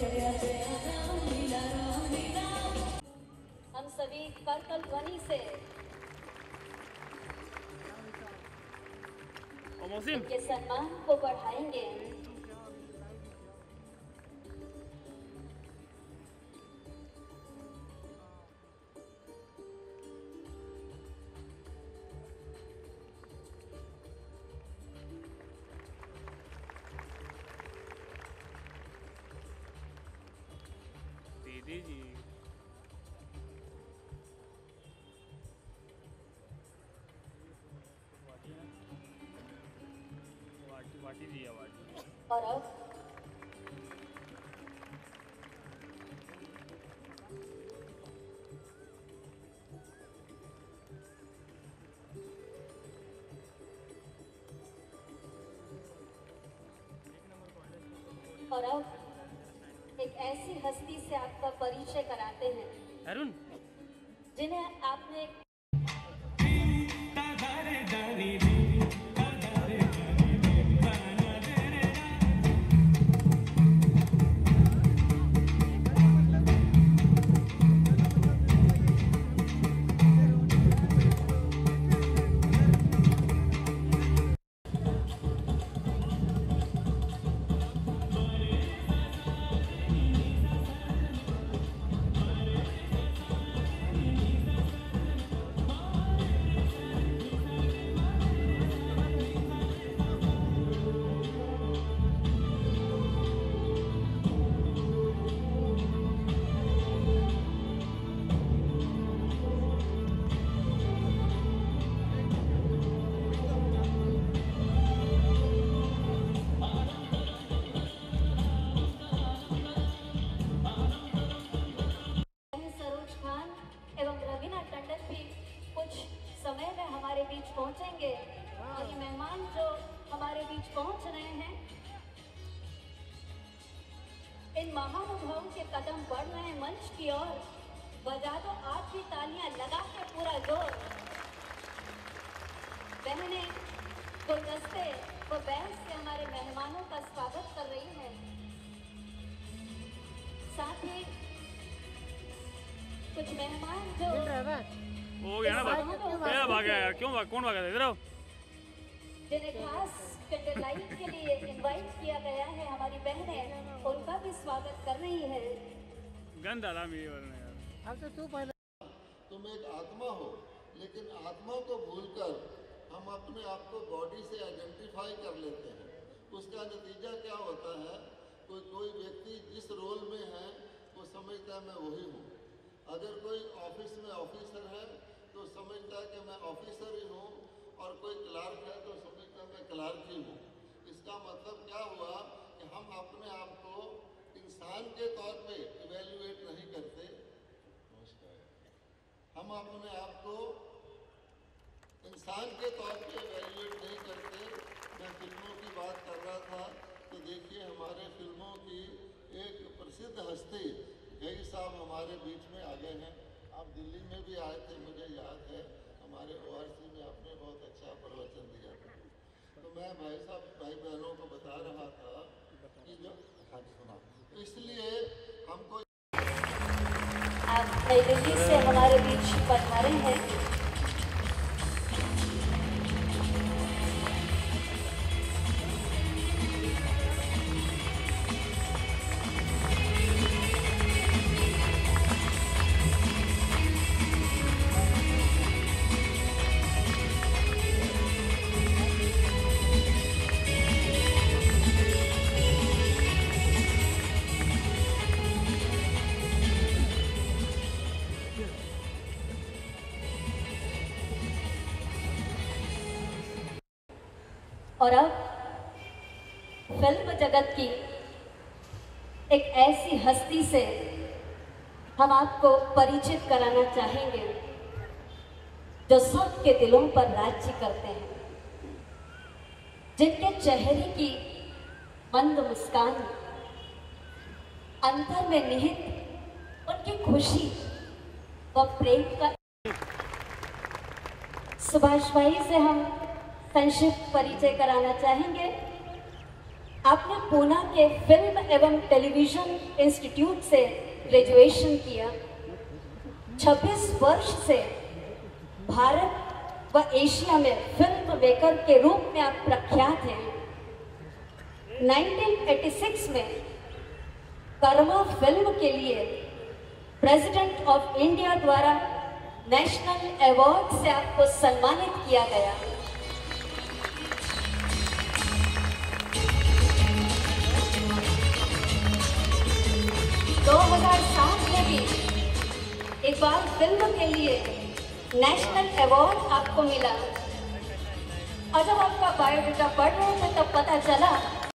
हम सभी करकल ध्वनि से। के सम्मान को बढ़ाएँगे। दीदी जी। वाटी वाटी दी है वाटी। और अब? और अब? एक ऐसी हस्ती से आपका परिचय कराते हैं। अरुण। जिन्हें आपने सरोज बीच पहुँचेंगे। और ये मेहमान जो हमारे बीच पहुँच रहे हैं। इन महानुभावों के कदम बढ़ रहे हैं मंच की ओर। बजा दो आज भी तालियाँ लगा के पूरा ज़ोर। बहने, गुलदस्ते व बहस से हमारे मेहमानों का स्वागत कर रही है। साथ ही कुछ मेहमान जो हो गया ना भाग क्या भागा यार क्यों भाग कौन भागा था इधर आओ। जिन्हें खास के लिए इनवाइट किया गया है हमारी बहनें उनका भी स्वागत कर रही है। गंद मेरे वाले यार। तुम एक आत्मा हो लेकिन आत्मा को भूलकर हम अपने आप को बॉडी से आइडेंटिफाई कर लेते हैं। उसका नतीजा क्या होता है? कोई कोई व्यक्ति जिस रोल में है वो समझता है मैं वही हूँ। अगर कोई ऑफ़िस में ऑफिसर है तो समझता है कि मैं ऑफिसर ही हूँ और कोई क्लार्क है तो समझता है मैं क्लार्क ही हूँ। इसका मतलब क्या हुआ कि हम अपने आप को इंसान के तौर पे इवेल्युएट नहीं करते। हम अपने आप को इंसान के तौर पे इवेल्युएट नहीं करते। मैं फ़िल्मों की बात कर रहा था तो देखिए हमारे फ़िल्मों की एक प्रसिद्ध हस्ती गई साहब हमारे बीच में आ गए हैं। आप दिल्ली में भी आए थे, मुझे याद है। हमारे ओ में आपने बहुत अच्छा प्रवचन दिया था। तो मैं भाई साहब, भाई बहनों को बता रहा था कि जो हाँ सुना। तो इसलिए हमको आप नई दिल्ली से हमारे बीच पधारे हैं। और अब फ़िल्म जगत की एक ऐसी हस्ती से हम आपको परिचित कराना चाहेंगे, जो सबके दिलों पर राज्य करते हैं, जिनके चेहरे की मंद मुस्कान, अंतर में निहित, उनकी खुशी व प्रेम का सुभाष भाई से हम संक्षिप्त परिचय कराना चाहेंगे। आपने पूना के फ़िल्म एवं टेलीविज़न इंस्टीट्यूट से ग्रेजुएशन किया। 26 वर्ष से भारत व एशिया में फ़िल्म मेकर के रूप में आप प्रख्यात हैं। 1986 में कर्मा फ़िल्म के लिए प्रेसिडेंट ऑफ़ इंडिया द्वारा नेशनल अवार्ड से आपको सम्मानित किया गया। बार फ़िल्म के लिए नेशनल अवार्ड आपको मिला। और जब आपका बायोडेटा पढ़ रहे थे, तब पता चला